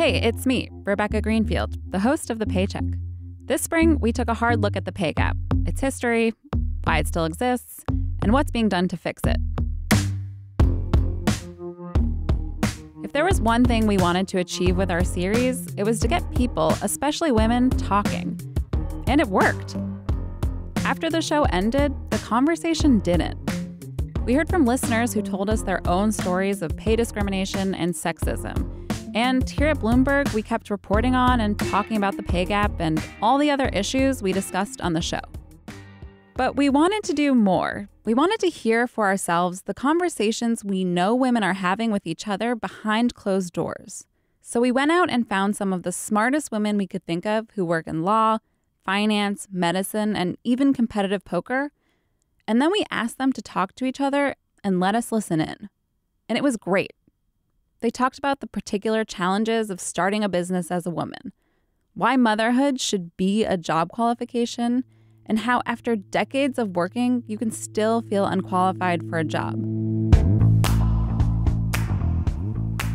Hey, it's me, Rebecca Greenfield, the host of The Paycheck. This spring, we took a hard look at the pay gap, its history, why it still exists, and what's being done to fix it. If there was one thing we wanted to achieve with our series, it was to get people, especially women, talking. And it worked. After the show ended, the conversation didn't. We heard from listeners who told us their own stories of pay discrimination and sexism. And here at Bloomberg, we kept reporting on and talking about the pay gap and all the other issues we discussed on the show. But we wanted to do more. We wanted to hear for ourselves the conversations we know women are having with each other behind closed doors. So we went out and found some of the smartest women we could think of who work in law, finance, medicine, and even competitive poker. And then we asked them to talk to each other and let us listen in. And it was great. They talked about the particular challenges of starting a business as a woman, why motherhood should be a job qualification, and how after decades of working, you can still feel unqualified for a job.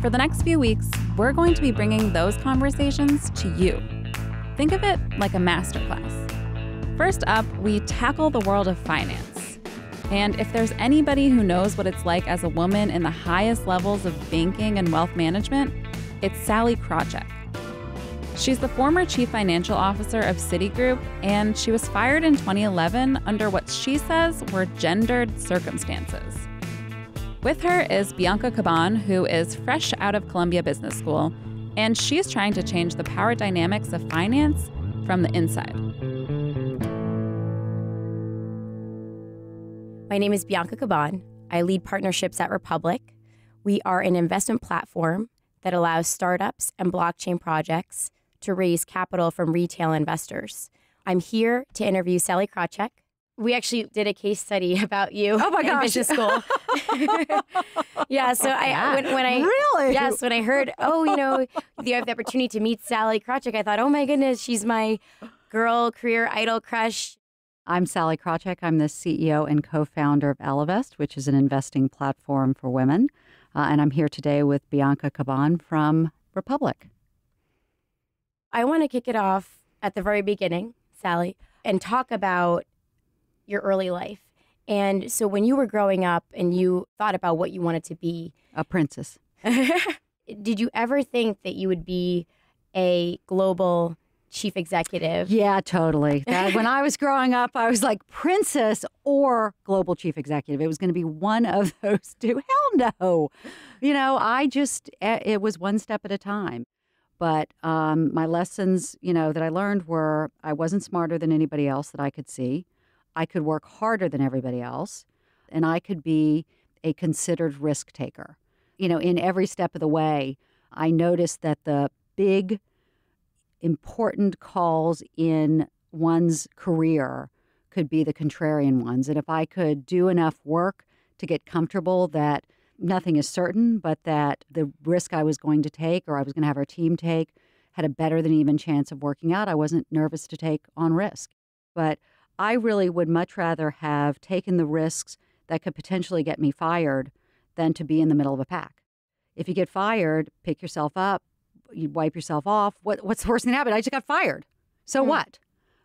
For the next few weeks, we're going to be bringing those conversations to you. Think of it like a masterclass. First up, we tackle the world of finance. And if there's anybody who knows what it's like as a woman in the highest levels of banking and wealth management, it's Sallie Krawcheck. She's the former chief financial officer of Citigroup, and she was fired in 2011 under what she says were gendered circumstances. With her is Bianca Caban, who is fresh out of Columbia Business School, and she's trying to change the power dynamics of finance from the inside. My name is Bianca Caban. I lead partnerships at Republic. We are an investment platform that allows startups and blockchain projects to raise capital from retail investors. I'm here to interview Sallie Krawcheck. We actually did a case study about you oh my in gosh. business school. yeah, so I when, when I really yes when I heard oh you know you have the opportunity to meet Sallie Krawcheck, I thought oh my goodness she's my girl career idol crush. I'm Sallie Krawcheck. I'm the CEO and co founder of Ellevest, which is an investing platform for women. Uh, and I'm here today with Bianca Caban from Republic. I want to kick it off at the very beginning, Sallie, and talk about your early life. And so when you were growing up and you thought about what you wanted to be, a princess, did you ever think that you would be a global chief executive. Yeah, totally. That, when I was growing up, I was like princess or global chief executive. It was going to be one of those two. Hell no. You know, I just, eh, it was one step at a time. But um, my lessons, you know, that I learned were I wasn't smarter than anybody else that I could see. I could work harder than everybody else, and I could be a considered risk taker. You know, in every step of the way, I noticed that the big important calls in one's career could be the contrarian ones. And if I could do enough work to get comfortable that nothing is certain, but that the risk I was going to take or I was going to have our team take had a better than even chance of working out, I wasn't nervous to take on risk. But I really would much rather have taken the risks that could potentially get me fired than to be in the middle of a pack. If you get fired, pick yourself up, you wipe yourself off. What, what's the worst thing that happened? I just got fired. So mm-hmm. what?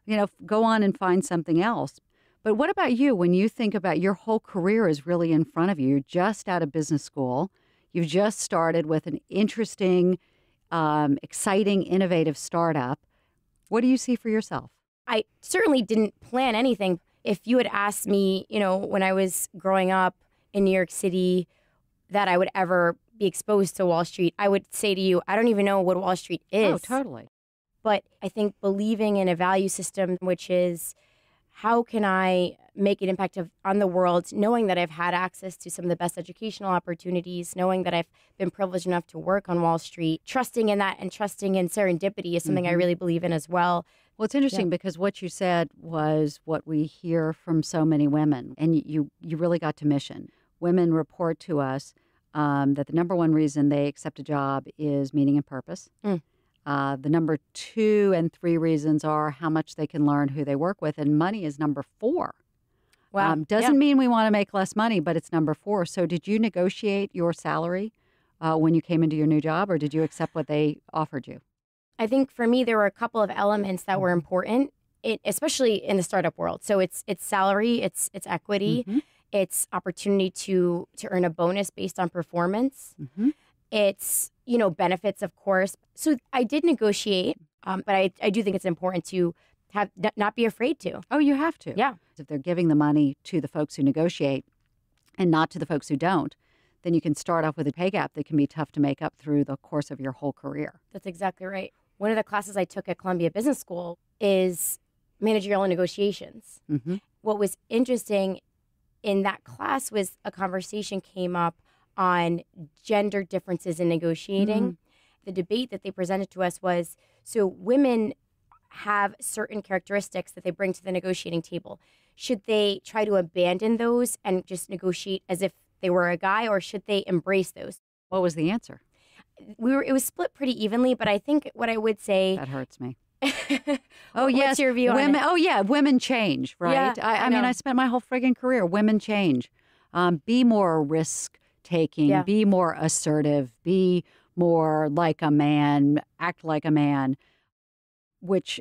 You know, go on and find something else. But what about you when you think about your whole career is really in front of you? You're just out of business school. You've just started with an interesting, um, exciting, innovative startup. What do you see for yourself? I certainly didn't plan anything. If you had asked me, you know, when I was growing up in New York City, that I would ever be exposed to Wall Street, I would say to you, I don't even know what Wall Street is. Oh, totally. But I think believing in a value system, which is how can I make an impact of, on the world, knowing that I've had access to some of the best educational opportunities, knowing that I've been privileged enough to work on Wall Street, trusting in that and trusting in serendipity is something mm-hmm. I really believe in as well. Well, it's interesting yeah. because what you said was what we hear from so many women, and you you really got to mission. Women report to us um, that the number one reason they accept a job is meaning and purpose. Mm. Uh, the number two and three reasons are how much they can learn, who they work with, and money is number four. Wow. Um, doesn't yeah. mean we want to make less money, but it's number four. So, did you negotiate your salary uh, when you came into your new job, or did you accept what they offered you? I think for me, there were a couple of elements that were Mm-hmm. important, it, especially in the startup world. So it's it's salary, it's it's equity, Mhm. It's opportunity to to earn a bonus based on performance. Mhm. It's you know benefits, of course. So I did negotiate, um, but I I do think it's important to have not be afraid to. Oh, you have to. Yeah. If they're giving the money to the folks who negotiate and not to the folks who don't, then you can start off with a pay gap that can be tough to make up through the course of your whole career. That's exactly right. One of the classes I took at Columbia Business School is managerial negotiations. hmm what was interesting in that class was a conversation came up on gender differences in negotiating. Mm-hmm. The debate that they presented to us was so women have certain characteristics that they bring to the negotiating table. Should they try to abandon those and just negotiate as if they were a guy or should they embrace those? What was the answer? We were it was split pretty evenly, but I think what I would say That hurts me. Oh, yes, your view on it? Oh yeah, women change, right? Yeah, I, I I mean. I spent my whole friggin' career. Women change. Um, be more risk taking. Yeah. Be more assertive. Be more like a man. Act like a man. Which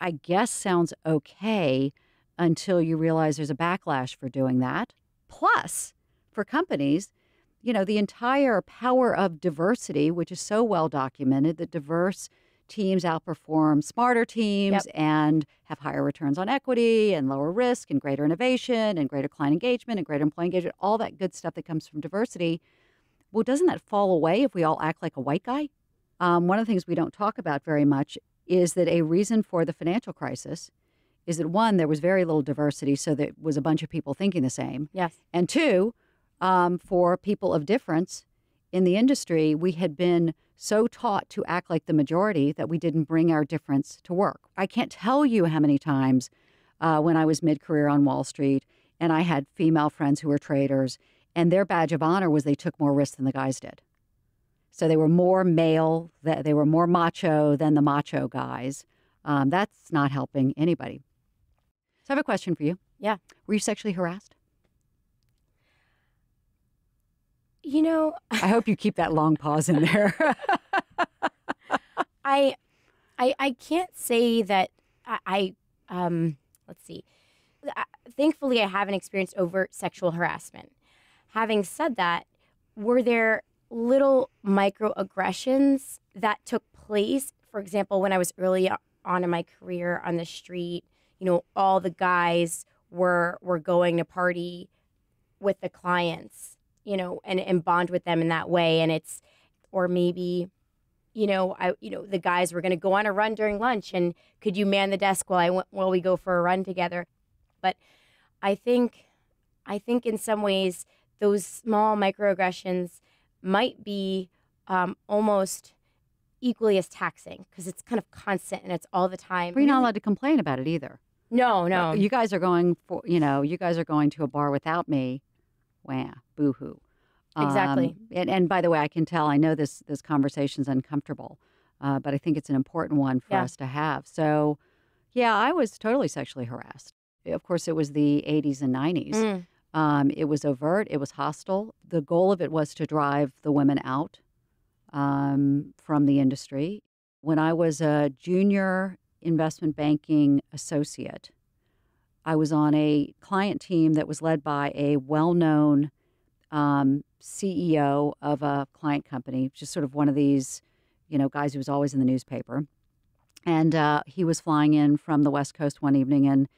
I guess sounds okay until you realize there's a backlash for doing that. Plus, for companies, you know, the entire power of diversity, which is so well documented, that diverse teams outperform smarter teams and have higher returns on equity and lower risk and greater innovation and greater client engagement and greater employee engagement, all that good stuff that comes from diversity. Well, doesn't that fall away if we all act like a white guy? Um, one of the things we don't talk about very much is that a reason for the financial crisis is that one, there was very little diversity, so there was a bunch of people thinking the same. yes. And two, um, for people of difference in the industry, we had been so taught to act like the majority that we didn't bring our difference to work. I can't tell you how many times uh, when I was mid career on Wall Street and I had female friends who were traders, and their badge of honor was they took more risks than the guys did. So they were more male, th- they were more macho than the macho guys. Um, that's not helping anybody. So I have a question for you. Yeah. Were you sexually harassed? You know, I hope you keep that long pause in there. I, I, I can't say that I, I um, let's see. I, thankfully, I haven't experienced overt sexual harassment. Having said that, were there little microaggressions that took place? For example, when I was early on in my career on the street, you know, all the guys were were going to party with the clients, you know, and, and bond with them in that way. And it's, or maybe you know, I you know the guys were going to go on a run during lunch, and could you man the desk while I went, while we go for a run together? But I think, I think in some ways those small microaggressions might be um, almost equally as taxing because it's kind of constant and it's all the time. We're not allowed to complain about it either. No, no. Uh, You guys are going for, you know, you guys are going to a bar without me. Wah, boo hoo. Exactly. and, and by the way, I can tell, I know this, this conversation's uncomfortable, uh, but I think it's an important one for Yeah. us to have. So, yeah, I was totally sexually harassed. Of course, it was the 80s and 90s. Mm, Um, it was overt, it was hostile. The goal of it was to drive the women out um, from the industry. When I was a junior investment banking associate, I was on a client team that was led by a well known um, CEO of a client company, just sort of one of these, you know, guys who was always in the newspaper. And uh, he was flying in from the West Coast one evening and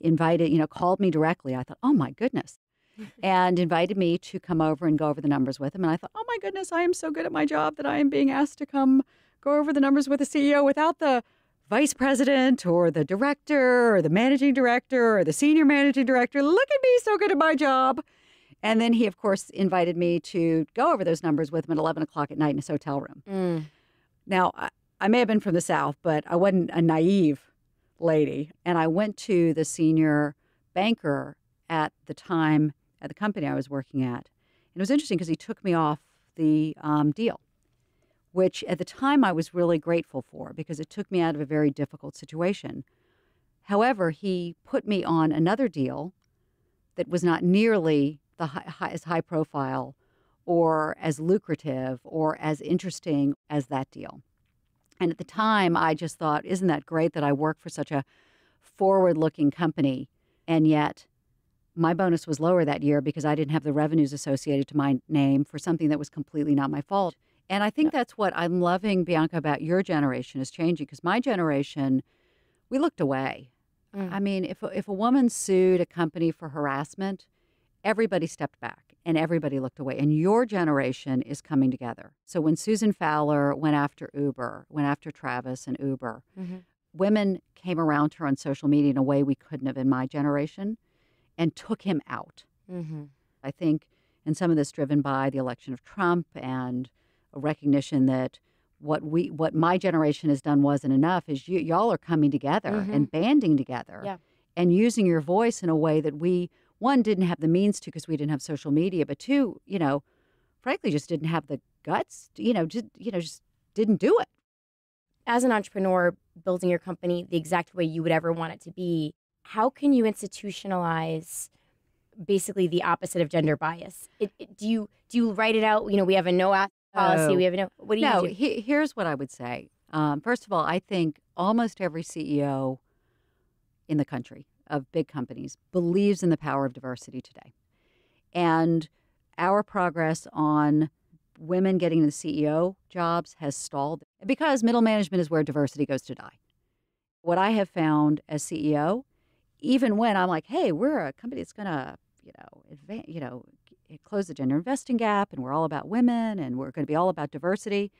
invited, you know, called me directly. I thought, oh my goodness. and invited me to come over and go over the numbers with him. And I thought, oh my goodness, I am so good at my job that I am being asked to come go over the numbers with the CEO without the vice president or the director or the managing director or the senior managing director. Look at me, so good at my job. And then he, of course, invited me to go over those numbers with him at 11 o'clock at night in his hotel room. mm. Now, I, I may have been from the South, but I wasn't a naive lady. And I went to the senior banker at the time at the company I was working at. And it was interesting because he took me off the um, deal, which at the time I was really grateful for because it took me out of a very difficult situation. However, he put me on another deal that was not nearly the high, high, as high profile or as lucrative or as interesting as that deal. And at the time, I just thought, isn't that great that I work for such a forward looking company? And yet, my bonus was lower that year because I didn't have the revenues associated to my name for something that was completely not my fault. And I think that's what I'm loving, Bianca, about your generation is changing because my generation, we looked away. Mm. I mean, if, if a woman sued a company for harassment, everybody stepped back and everybody looked away. And your generation is coming together. So when Susan Fowler went after Uber, went after Travis and Uber, Mhm. women came around her on social media in a way we couldn't have in my generation and took him out. Mm-hmm. I think, and some of this driven by the election of Trump and a recognition that what we, what my generation has done wasn't enough. Is you, y'all are coming together Mhm. and banding together, Yeah. and using your voice in a way that we, one, didn't have the means to because we didn't have social media, but two, you know, frankly, just didn't have the guts. To, you know, just you know, just didn't do it. As an entrepreneur, building your company the exact way you would ever want it to be, how can you institutionalize basically the opposite of gender bias? It, it- do you do you write it out? You know, we have a no ask policy. We have a no. What do you no, do? he, here's what I would say. Um, first of all, I think almost every CEO in the country of big companies believes in the power of diversity today. And our progress on women getting the CEO jobs has stalled because middle management is where diversity goes to die. What I have found as CEO, even when I'm like, hey, we're a company that's going to, you know, advance, you know, close the gender investing gap and we're all about women and we're going to be all about diversity.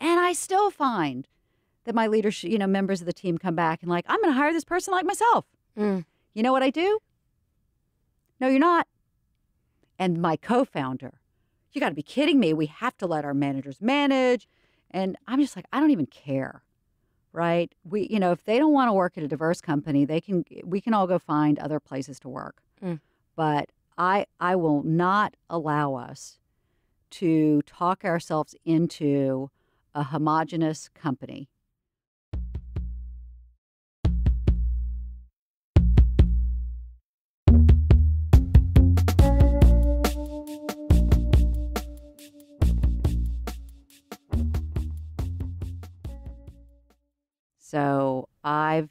And I still find that my leadership, you know, members of the team come back and like, I'm going to hire this person like myself. Mm. You know what I do? No, you're not. And my co founder, you got to be kidding me. We have to let our managers manage. And I'm just like, I don't even care. Right? We, you know, if they don't want to work at a diverse company, they can, we can all go find other places to work. Mm. But I, I will not allow us to talk ourselves into a homogenous company So I've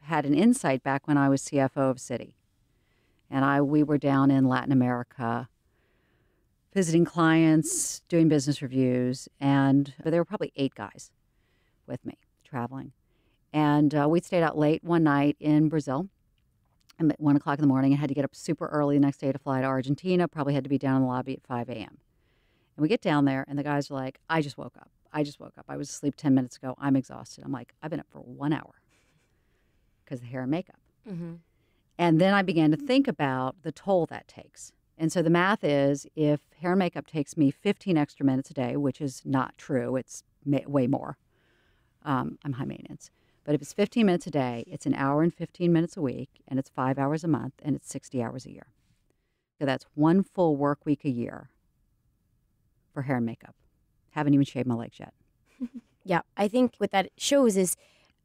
had an insight back when I was CFO of Citi, and I we were down in Latin America, visiting clients, doing business reviews, and there were probably eight guys with me traveling, and uh, we stayed out late one night in Brazil. And at one o'clock in the morning, I had to get up super early the next day to fly to Argentina. Probably had to be down in the lobby at five a.m. And we get down there, and the guys are like, "I just woke up." I just woke up. I was asleep 10 minutes ago. I'm exhausted. I'm like, I've been up for one hour because of the hair and makeup. Mm-hmm. And then I began to think about the toll that takes. And so the math is if hair and makeup takes me 15 extra minutes a day, which is not true, it's way more. Um, I'm high maintenance. But if it's 15 minutes a day, it's an hour and 15 minutes a week, and it's five hours a month, and it's 60 hours a year. So that's one full work week a year for hair and makeup. Haven't even shaved my legs yet. Yeah, I think what that shows is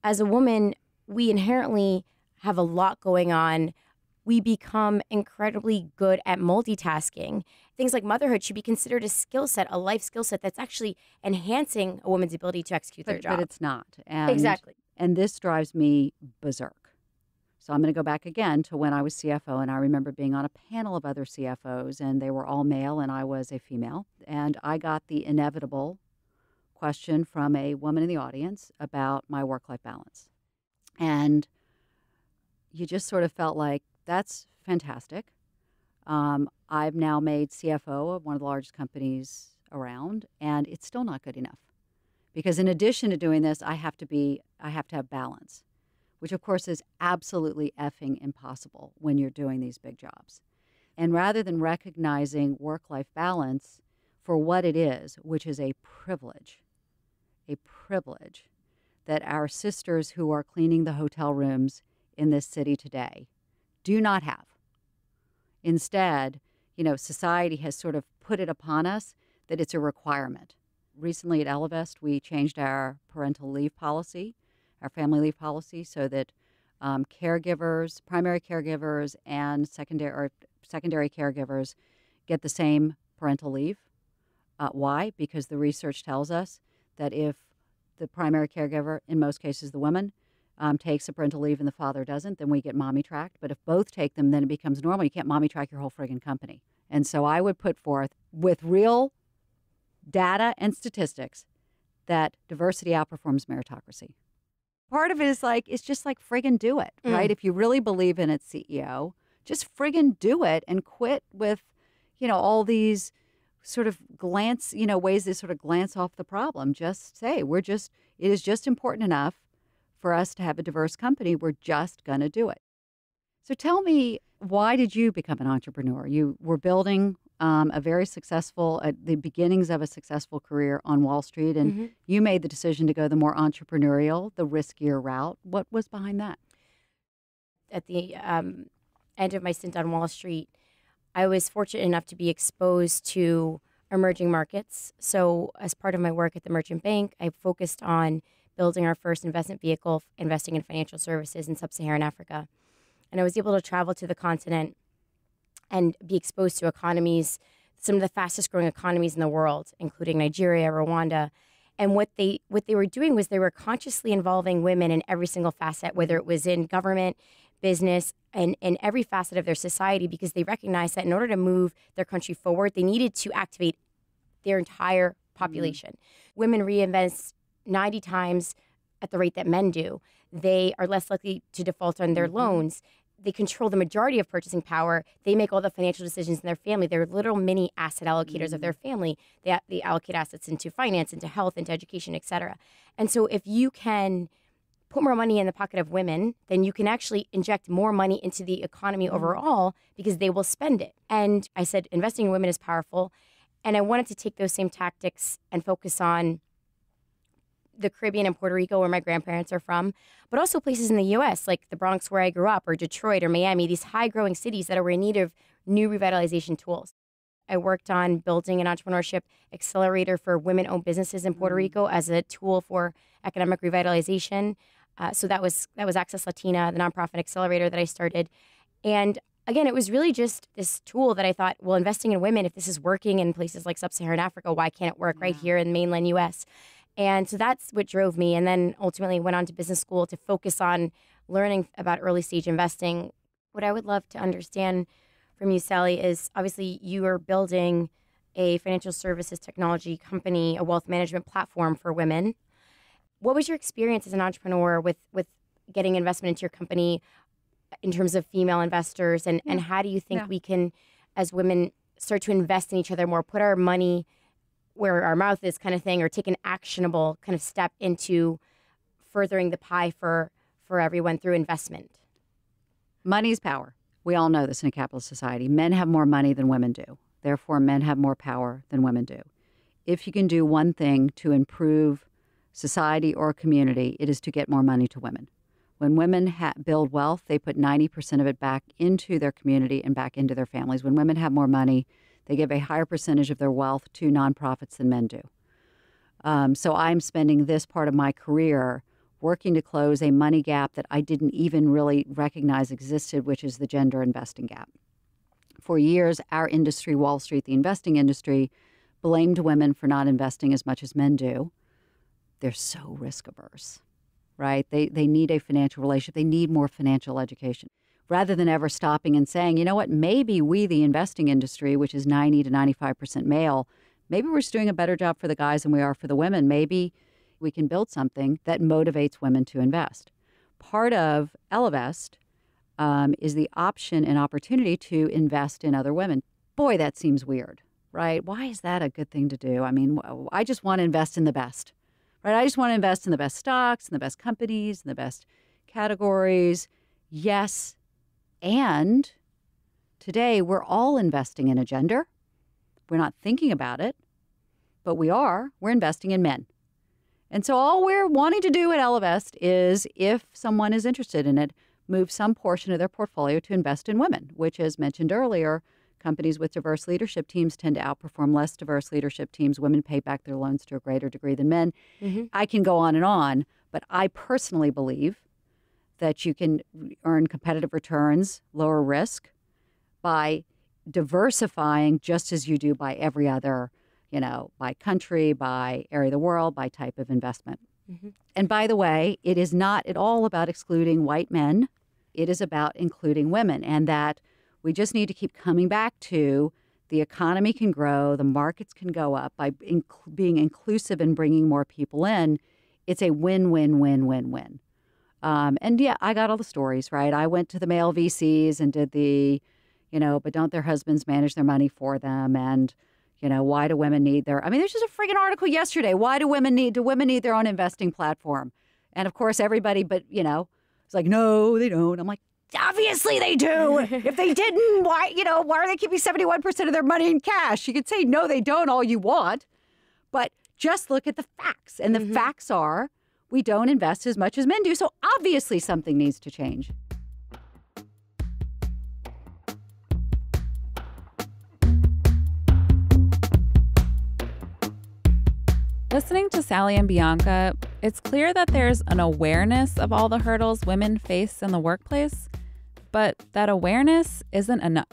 as a woman, we inherently have a lot going on. We become incredibly good at multitasking. Things like motherhood should be considered a skill set, a life skill set that's actually enhancing a woman's ability to execute their job. but it's not. And, exactly. And this drives me berserk. So I'm going to go back again to when I was CFO, and I remember being on a panel of other CFOs, and they were all male, and I was a female. And I got the inevitable question from a woman in the audience about my work life balance. And you just sort of felt like, that's fantastic. Um, I've now made CFO of one of the largest companies around, and it's still not good enough. Because in addition to doing this, I have to be, I have to have balance which of course is absolutely effing impossible when you're doing these big jobs. And rather than recognizing work life balance for what it is, which is a privilege, a privilege that our sisters who are cleaning the hotel rooms in this city today do not have. Instead, you know, society has sort of put it upon us that it's a requirement. Recently at Ellevest, we changed our parental leave policy our family leave policy so that um, caregivers, primary caregivers, and secondary or secondary caregivers get the same parental leave Uh, why? Because the research tells us that if the primary caregiver, in most cases the woman, um, takes a parental leave and the father doesn't, then we get mommy tracked. But if both take them, then it becomes normal. You can't mommy track your whole friggin' company. And so I would put forth with real data and statistics that diversity outperforms meritocracy. Part of it is like, it's just like friggin' do it, Mm. right? If you really believe in it, CEO, just friggin' do it and quit with, you know, all these sort of glance, you know, ways to sort of glance off the problem. Just say, we're just, it is just important enough for us to have a diverse company. We're just going to do it. So tell me, why did you become an entrepreneur? You were building um, a very successful, at the beginnings of a successful career on Wall Street, and Mhm. you made the decision to go the more entrepreneurial, the riskier route. What was behind that? at the um, end of my stint on Wall Street, I was fortunate enough to be exposed to emerging markets. So, as part of my work at the Merchant Bank, I focused on building our first investment vehicle, investing in financial services in sub Saharan Africa. And I was able to travel to the continent and be exposed to economies, some of the fastest growing economies in the world, including Nigeria, Rwanda. And what they what they were doing was they were consciously involving women in every single facet, whether it was in government, business, and in every facet of their society, because they recognized that in order to move their country forward, they needed to activate their entire mm-hmm. population. Women reinvest 90 times at the rate that men do. They are less likely to default on their mm-hmm. loans. They control the majority of purchasing power. They make all the financial decisions in their family. They're little mini asset allocators of their mm. family. They, they allocate assets into finance, into health, into education, et cetera. And so if you can put more money in the pocket of women, then you can actually inject more money into the economy mm. overall because they will spend it. And I said, investing in women is powerful. And I wanted to take those same tactics and focus on the Caribbean and Puerto Rico, where my grandparents are from, but also places in the US, like the Bronx, where I grew up, or Detroit or Miami, these high growing cities that are in need of new revitalization tools. I worked on building an entrepreneurship accelerator for women owned businesses in Puerto Rico as a tool for economic revitalization. Uh, so that was that was Access Latina, the nonprofit accelerator that I started. And again, it was really just this tool that I thought, well, investing in women, if this is working in places like sub-Saharan Africa, why can't it work right here in mainland U.S.? And so that's what drove me. And then ultimately went on to business school to focus on learning about early stage investing. What I would love to understand from you, Sallie, is obviously you are building a financial services technology company, a wealth management platform for women. What was your experience as an entrepreneur with with getting investment into your company in terms of female investors and, and how do you think Yeah. we can as women start to invest in each other more, put our money where our mouth is kind of thing or take an actionable kind of step into furthering the pie for for everyone through investment. Money's power. We all know this in a capitalist society. Men have more money than women do. Therefore, men have more power than women do. If you can do one thing to improve society or community, it is to get more money to women. When women ha- build wealth, they put 90% of it back into their community and back into their families. When women have more money, they give a higher percentage of their wealth to nonprofits than men do. Um, so I'm spending this part of my career working to close a money gap that I didn't even really recognize existed, which is the gender investing gap. For years, our industry, Wall Street, the investing industry, blamed women for not investing as much as men do. They're so risk averse, right? They, they need a financial relationship, they need more financial education. Rather than ever stopping and saying, you know what, maybe we, the investing industry, which is 90 to 95% male, maybe we're just doing a better job for the guys than we are for the women. Maybe we can build something that motivates women to invest. Part of Ellevest um, is the option and opportunity to invest in other women. Boy, that seems weird, right? Why is that a good thing to do? I mean, I just want to invest in the best, right? I just want to invest in the best stocks and the best companies and the best categories. Yes. And today we're all investing in a gender. We're not thinking about it, but we are. We're investing in men. And so all we're wanting to do at Ellevest is, if someone is interested in it, move some portion of their portfolio to invest in women, which, as mentioned earlier, companies with diverse leadership teams tend to outperform less diverse leadership teams. Women pay back their loans to a greater degree than men. Mhm. I can go on and on, but I personally believe that you can earn competitive returns, lower risk by diversifying just as you do by every other you know, by country, by area of the world, by type of investment. Mhm. And by the way, it is not at all about excluding white men. It is about including women, and that we just need to keep coming back to the economy can grow, the markets can go up by inc- being inclusive and bringing more people in. It's a win, win, win, win, win. Um, and yeah, I got all the stories, right? I went to the male VCs and did the, you know, but don't their husbands manage their money for them? And, you know, why do women need their, I mean, there's just a freaking article yesterday. Why do women need, do women need their own investing platform? And of course, everybody, but, you know, it's like, no, they don't. I'm like, obviously they do. if they didn't, why, you know, why are they keeping 71% of their money in cash? You could say, no, they don't, all you want. But just look at the facts. And the Mhm. facts are we don't invest as much as men do. So obviously something needs to change. Listening to Sallie and Bianca, it's clear that there's an awareness of all the hurdles women face in the workplace, but that awareness isn't enough.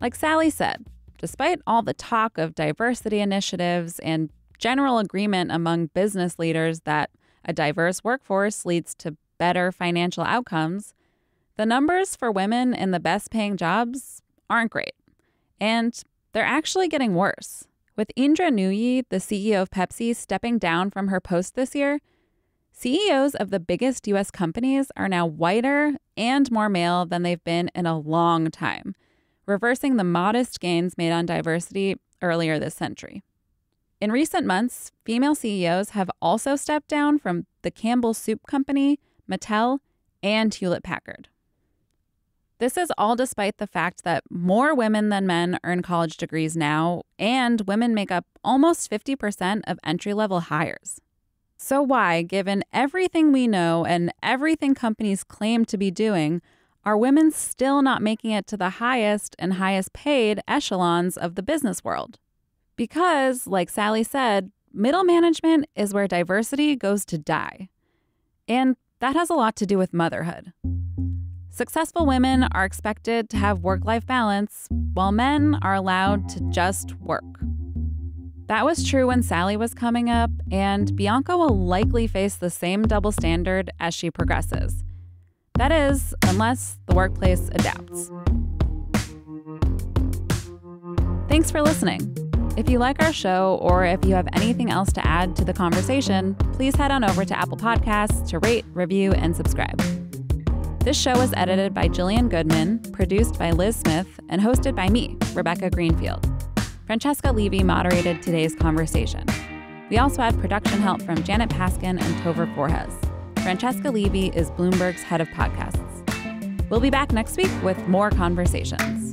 Like Sallie said, despite all the talk of diversity initiatives and general agreement among business leaders that a diverse workforce leads to better financial outcomes, the numbers for women in the best paying jobs aren't great. And they're actually getting worse. With Indra Nooyi, the CEO of Pepsi, stepping down from her post this year, CEOs of the biggest US companies are now whiter and more male than they've been in a long time, reversing the modest gains made on diversity earlier this century. In recent months, female CEOs have also stepped down from the Campbell Soup Company, Mattel, and Hewlett Packard. This is all despite the fact that more women than men earn college degrees now, and women make up almost 50% of entry level hires. So, why, given everything we know and everything companies claim to be doing, are women still not making it to the highest and highest paid echelons of the business world? Because, like Sallie said, middle management is where diversity goes to die. And that has a lot to do with motherhood. Successful women are expected to have work life balance, while men are allowed to just work. That was true when Sallie was coming up, and Bianca will likely face the same double standard as she progresses. That is, unless the workplace adapts. Thanks for listening. If you like our show or if you have anything else to add to the conversation, please head on over to Apple Podcasts to rate, review, and subscribe. This show is edited by Jillian Goodman, produced by Liz Smith, and hosted by me, Rebecca Greenfield. Francesca Levy moderated today's conversation. We also had production help from Janet Paskin and Topher Forhecz. Francesca Levy is Bloomberg's head of podcasts. We'll be back next week with more conversations.